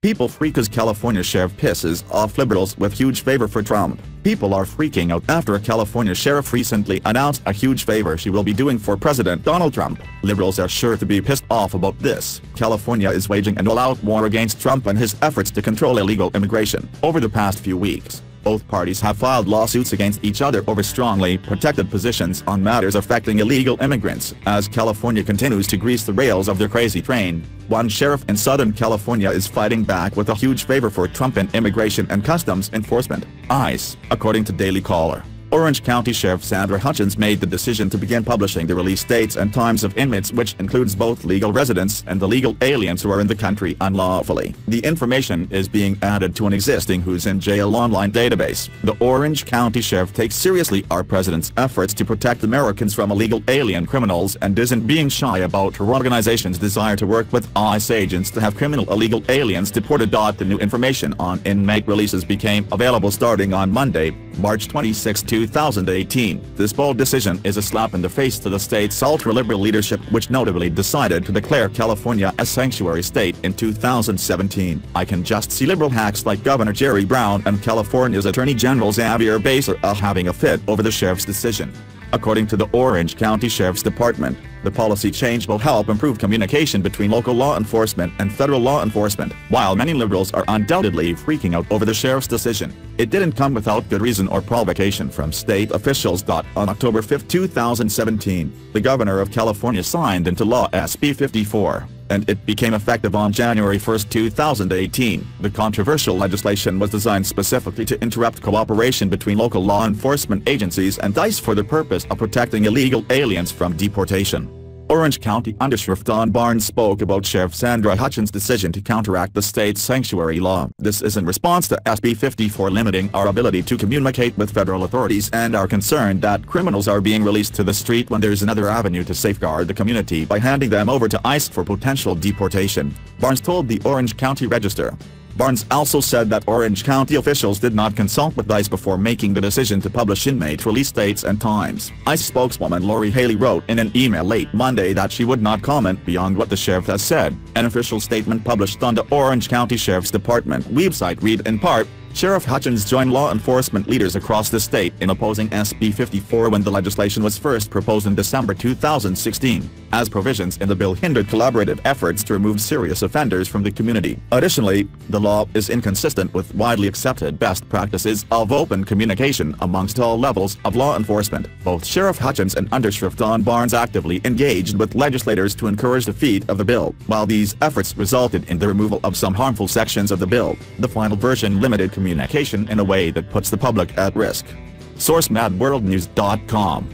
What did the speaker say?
People freak as California sheriff pisses off liberals with huge favor for Trump. People are freaking out after a California sheriff recently announced a huge favor she will be doing for President Donald Trump. Liberals are sure to be pissed off about this. California is waging an all-out war against Trump and his efforts to control illegal immigration over the past few weeks. Both parties have filed lawsuits against each other over strongly protected positions on matters affecting illegal immigrants, as California continues to grease the rails of their crazy train. One sheriff in Southern California is fighting back with a huge favor for Trump in immigration and customs enforcement, ICE, according to Daily Caller. Orange County Sheriff Sandra Hutchens made the decision to begin publishing the release dates and times of inmates which includes both legal residents and the legal aliens who are in the country unlawfully. The information is being added to an existing Who's in Jail online database. The Orange County Sheriff takes seriously our president's efforts to protect Americans from illegal alien criminals and isn't being shy about her organization's desire to work with ICE agents to have criminal illegal aliens deported. The new information on inmate releases became available starting on Monday, March 26, 2018. This bold decision is a slap in the face to the state's ultra-liberal leadership which notably decided to declare California a sanctuary state in 2017. I can just see liberal hacks like Governor Jerry Brown and California's Attorney General Xavier Becerra having a fit over the sheriff's decision. According to the Orange County Sheriff's Department, the policy change will help improve communication between local law enforcement and federal law enforcement. While many liberals are undoubtedly freaking out over the sheriff's decision, it didn't come without good reason or provocation from state officials. On October 5, 2017, the governor of California signed into law SB 54 and it became effective on January 1, 2018. The controversial legislation was designed specifically to interrupt cooperation between local law enforcement agencies and ICE for the purpose of protecting illegal aliens from deportation. Orange County Undersheriff Don Barnes spoke about Sheriff Sandra Hutchens' decision to counteract the state's sanctuary law. This is in response to SB 54 limiting our ability to communicate with federal authorities and our concern that criminals are being released to the street when there's another avenue to safeguard the community by handing them over to ICE for potential deportation, Barnes told the Orange County Register. Barnes also said that Orange County officials did not consult with ICE before making the decision to publish inmate release dates and times. ICE spokeswoman Lori Haley wrote in an email late Monday that she would not comment beyond what the sheriff has said. An official statement published on the Orange County Sheriff's Department website read in part, Sheriff Hutchens joined law enforcement leaders across the state in opposing SB 54 when the legislation was first proposed in December 2016, as provisions in the bill hindered collaborative efforts to remove serious offenders from the community. Additionally, the law is inconsistent with widely accepted best practices of open communication amongst all levels of law enforcement. Both Sheriff Hutchens and Undersheriff Don Barnes actively engaged with legislators to encourage defeat of the bill. While these efforts resulted in the removal of some harmful sections of the bill, the final version limited communication in a way that puts the public at risk. Source MadWorldNews.com